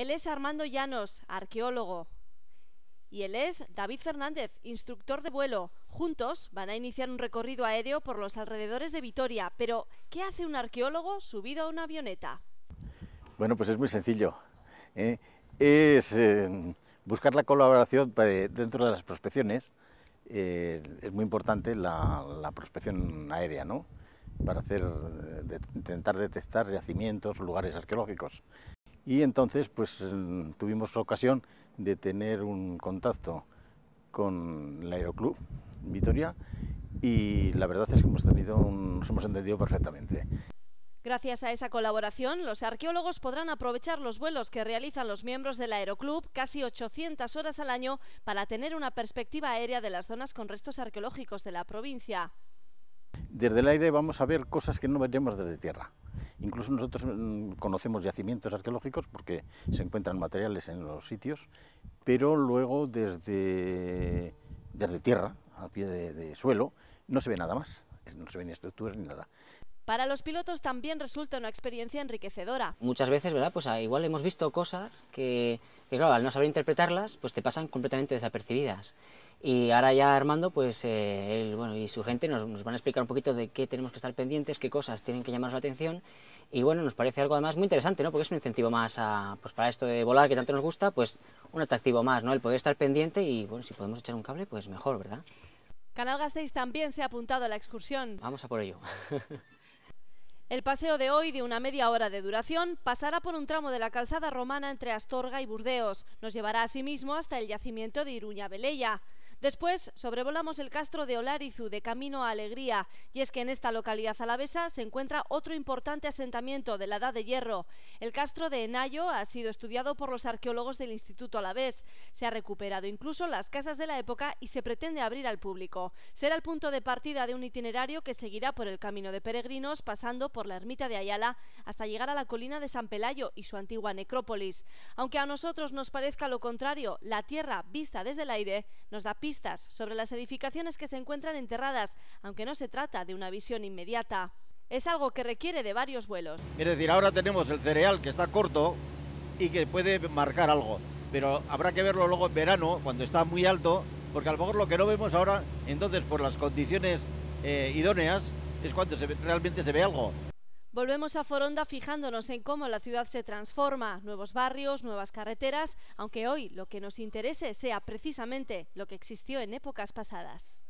Él es Armando Llanos, arqueólogo. Y él es David Fernández, instructor de vuelo. Juntos van a iniciar un recorrido aéreo por los alrededores de Vitoria. Pero, ¿qué hace un arqueólogo subido a una avioneta? Bueno, pues es muy sencillo. ¿eh? Es eh, buscar la colaboración dentro de las prospecciones. Eh, es muy importante la, prospección aérea, ¿no? Para hacer, intentar detectar yacimientos, lugares arqueológicos. Y entonces, pues tuvimos ocasión de tener un contacto con el Aeroclub Vitoria y la verdad es que hemos tenido nos hemos entendido perfectamente. Gracias a esa colaboración, los arqueólogos podrán aprovechar los vuelos que realizan los miembros del Aeroclub, casi 800 horas al año, para tener una perspectiva aérea de las zonas con restos arqueológicos de la provincia. Desde el aire vamos a ver cosas que no veríamos desde tierra. Incluso nosotros mm, conocemos yacimientos arqueológicos porque se encuentran materiales en los sitios, pero luego desde, desde tierra, a pie de, suelo, no se ve nada más, no se ven ni estructuras ni nada. Para los pilotos también resulta una experiencia enriquecedora. Muchas veces, ¿verdad? Pues ah, igual hemos visto cosas que, que, claro, al no saber interpretarlas, pues te pasan completamente desapercibidas. Y ahora ya Armando, pues eh, él bueno, y su gente nos, nos, van a explicar un poquito de qué tenemos que estar pendientes, qué cosas tienen que llamarnos la atención. Y bueno, nos parece algo además muy interesante, ¿no? Porque es un incentivo más a, pues para esto de volar que tanto nos gusta, pues un atractivo más, ¿no? El poder estar pendiente y bueno, si podemos echar un cable, pues mejor, ¿verdad? Canal Gasteiz también se ha apuntado a la excursión. Vamos a por ello. El paseo de hoy, de una media hora de duración, pasará por un tramo de la calzada romana entre Astorga y Burdeos. Nos llevará asimismo hasta el yacimiento de Iruña Velella. Después sobrevolamos el castro de Olarizu de camino a Alegría y es que en esta localidad alavesa se encuentra otro importante asentamiento de la Edad de Hierro. El castro de Enayo ha sido estudiado por los arqueólogos del Instituto Alavés. Se ha recuperado incluso las casas de la época y se pretende abrir al público. Será el punto de partida de un itinerario que seguirá por el camino de peregrinos pasando por la ermita de Ayala hasta llegar a la colina de San Pelayo y su antigua necrópolis. Aunque a nosotros nos parezca lo contrario, la tierra vista desde el aire nos da sobre las edificaciones que se encuentran enterradas, aunque no se trata de una visión inmediata. Es algo que requiere de varios vuelos. Es decir, ahora tenemos el cereal que está corto y que puede marcar algo, pero habrá que verlo luego en verano, cuando está muy alto, porque a lo mejor lo que no vemos ahora, entonces por las condiciones eh, idóneas, es cuando realmente se ve algo. Volvemos a Foronda fijándonos en cómo la ciudad se transforma, nuevos barrios, nuevas carreteras, aunque hoy lo que nos interese sea precisamente lo que existió en épocas pasadas.